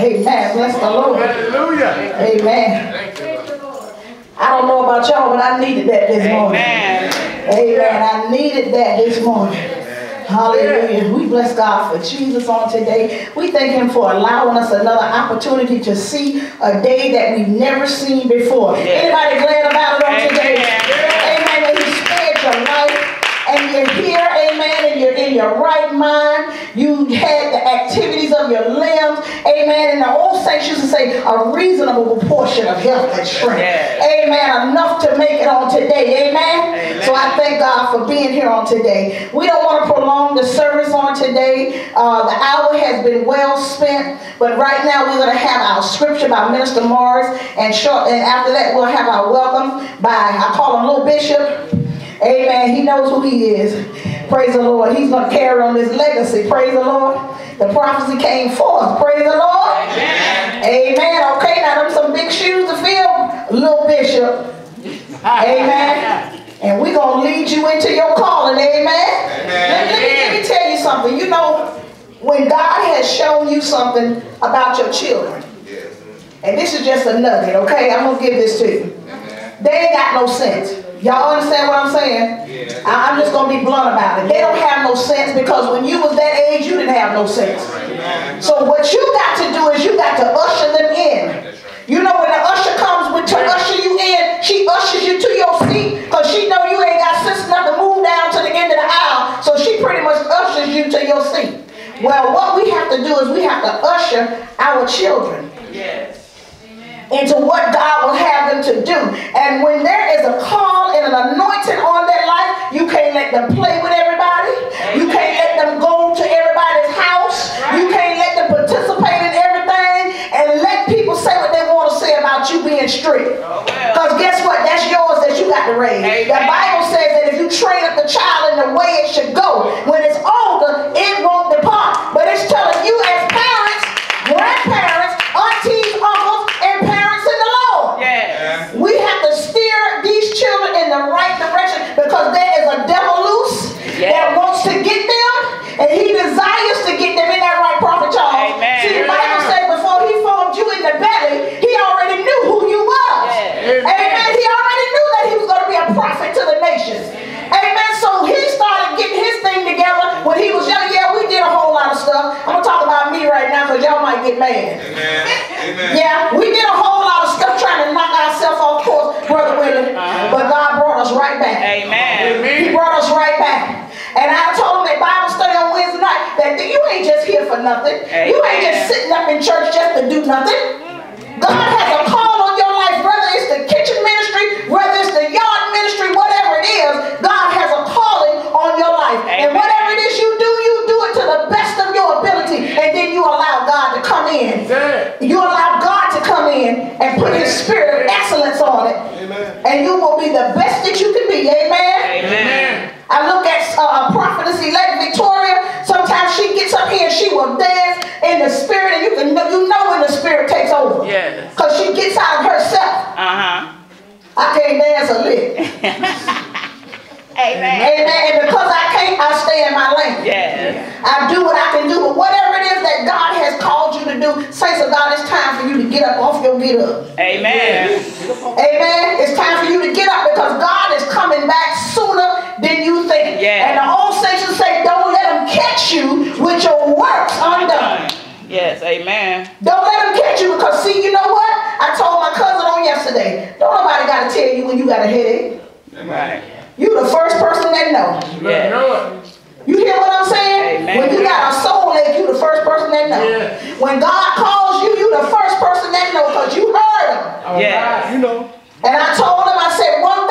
Amen. Bless the Lord. Hallelujah. Amen. Thank you, I don't know about y'all, but I needed that this morning. Amen. Amen. I needed that this morning. Hallelujah. We bless God for Jesus on today. We thank Him for allowing us another opportunity to see a day that we've never seen before. Anybody glad about it on today? Amen. That He spared your life and you're here, amen, and you're in your right mind. You had the activities of your limbs, amen. And the old saints used to say a reasonable proportion of health and strength. Yes. Amen. Enough to make it on today, amen. Amen. So I thank God for being here on today. We don't want to prolong the service on today. Uh, the hour has been well spent, but right now we're going to have our scripture by Minister Morris, and short, and after that we'll have our welcome by I call him Little Bishop. Amen. He knows who he is. Praise the Lord. He's going to carry on this legacy. Praise the Lord. The prophecy came forth. Praise the Lord. Amen. Amen. Okay, now them some big shoes to fill, little bishop. Amen. And we're going to lead you into your calling. Amen. Let, let me, let me tell you something. You know, when God has shown you something about your children, and this is just a nugget, okay? I'm going to give this to you. They ain't got no sense. Y'all understand what I'm saying? I- I'm just going to be blunt about it. They don't have no sense because when you was that age, you didn't have no sense. So what you got to do is you got to usher them in. You know when the usher comes with to usher you in, she ushers you to your seat because she know you ain't got sense enough to move down to the end of the aisle. So she pretty much ushers you to your seat. Well, what we have to do is we have to usher our children. Into what God will have them to do. And when there is a call and an anointing on their life, you can't let them play with everybody. You can't let them go to everybody's house. You can't let them participate in everything and let people say what they want to say about you being strict. Oh, because guess what? That's yours that you got to raise. The Bible says that if you train up the child in the way it should nothing. Amen. You ain't just sitting up in church just to do nothing. God has a call on your life, whether it's the kitchen ministry, whether it's the yard ministry, whatever it is, God has a calling on your life. Amen. And whatever it is you do, you do it to the best of your ability. And then you allow God to come in. You allow God to come in and put his spirit of excellence on it. Amen. And you will be the best that you can be. Amen. Amen. I look over. Yes. Cause she gets out of herself. Uh-huh. I can't dance a lick. Amen. Amen. And because I can't, I stay in my lane. Yes. I do what I can do. But whatever it is that God has called you to do, saints of God, it's time for you to get up off your get up. Amen. Amen. It's time for you to get up because God is coming back sooner than you think. Yeah. And the old saints say, don't let them catch you with your works undone. Yes. Amen. Don't let them catch you because see, you know what? I told my cousin on yesterday, don't nobody got to tell you when you got a headache. Right. You the first person that know. Yes. You hear what I'm saying? Amen. When you got a soul ache, you the first person that know. Yeah. When God calls you, you the first person that know because you heard him. Yes. You know. And I told him, I said, one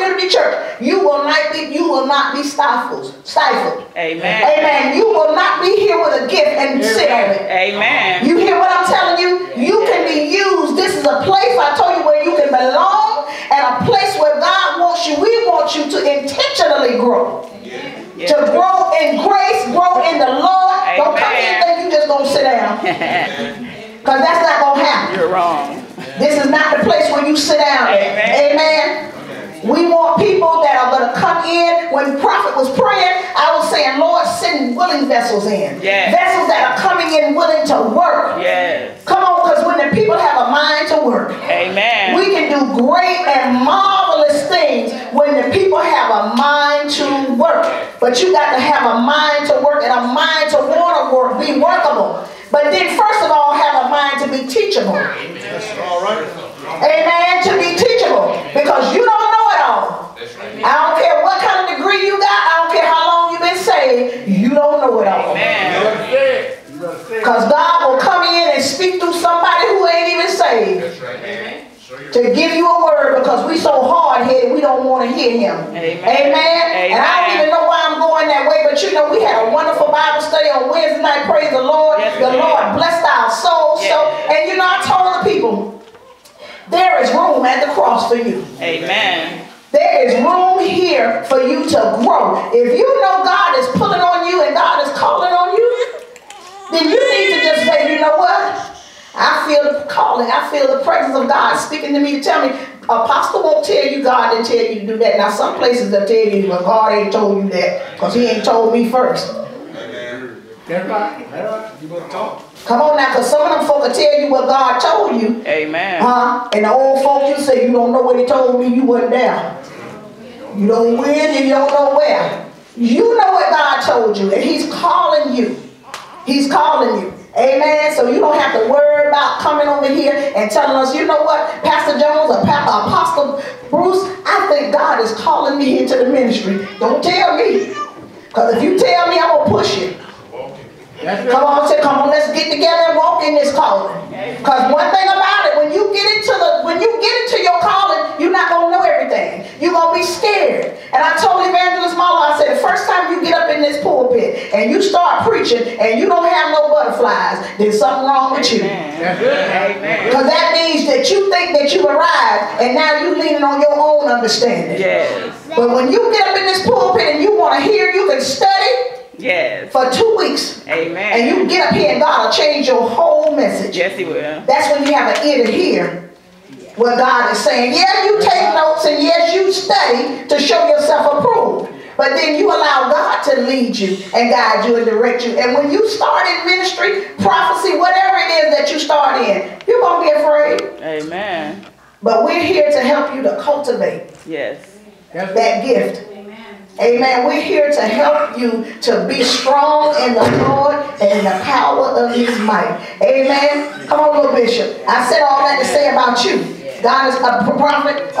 Community Church, you will not be, you will not be stifled. Stifled. Amen. Amen. You will not be here with a gift and sit on it. Amen. You hear what I'm telling you? You can be used. This is a place I told you where you can belong and a place where God wants you. We want you to intentionally grow. Yes. To grow in grace, grow in the Lord. Don't come here and think you just gonna sit down. Because that's not gonna happen. You're wrong. This is not the place where you sit down. Amen. Amen. We want people that are going to come in. When the prophet was praying, I was saying, Lord, send willing vessels in. Yes. Vessels that are coming in willing to work. Yes. Come on, because when the people have a mind to work, Amen. we can do great and marvelous things when the people have a mind to work. But you got to have a mind to work and a mind to want to work, be workable. But then, first of all, have a mind to be teachable. That's all right. Amen. To be teachable. Because you don't know it all. I don't care what kind of degree you got. I don't care how long you've been saved. You don't know it all. Amen. Because God will come in and speak through somebody who ain't even saved That's right. Amen. to give you a word because we so hard-headed we don't want to hear him. Amen. Amen. And I don't even know why I'm going that way, but you know we had a wonderful Bible study on Wednesday night. Praise the Lord. Yes, the. Lord blessed our souls. So, and you know I told the people, there is room at the cross for you. Amen. There is room here for you to grow. If you know God is pulling on you and God is calling on you, then you need to just say, you know what? I feel the calling. I feel the presence of God speaking to me to tell me, Apostle won't tell you God didn't tell you to do that. Now, some places they'll tell you, well, God ain't told you that because he ain't told me first. That's right. That's right. You better talk. Come on now, because some of them folk will tell you what God told you. Amen. Huh? And the old folks, you say, you don't know what he told me, you wasn't there. You don't win and you don't know where. You know what God told you, and he's calling you. He's calling you. Amen. So you don't have to worry about coming over here and telling us, you know what, Pastor Jones or Pa- Apostle Bruce, I think God is calling me into the ministry. Don't tell me. Because if you tell me, I'm going to push you. Come on, say, come on, let's get together and walk in this calling. Because one thing about it, when you get into the when you get into your calling, you're not gonna know everything. You're gonna be scared. And I told Evangelist Marlo, I said, the first time you get up in this pulpit and you start preaching and you don't have butterflies, there's something wrong with you. Amen. That's good. Amen. Because that means that you think that you arrived and now you're leaning on your own understanding. Yes. But when you get up in this pulpit and you want to hear, you can study Yes. for two weeks. Amen. And you get up here and God will change your whole message. Yes, he will. That's when you have an ear to hear what God is saying. Yeah, you take notes and yes, you study to show yourself approved. But then you allow God to lead you and guide you and direct you. And when you start in ministry, prophecy, whatever it is that you start in, you're going to be afraid. Amen. But we're here to help you to cultivate Yes. That gift. Amen. We're here to help you to be strong in the Lord and in the power of his might. Amen. Come on, little bishop. I said all that to say about you. God is a prophet.